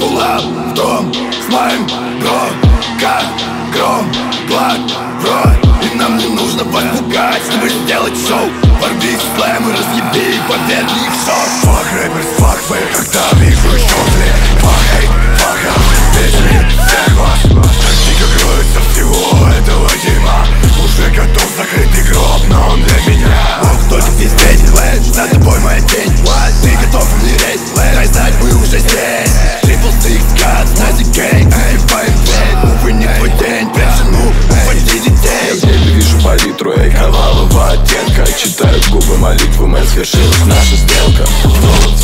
пулап в дом с моим бро Как гром, благ, бро И нам не нужно вас чтобы сделать шоу. Ворви в слэм и разъеби победный их кровавого оттенка Читают губы молитвы, мы свершилась наша сделка. Я,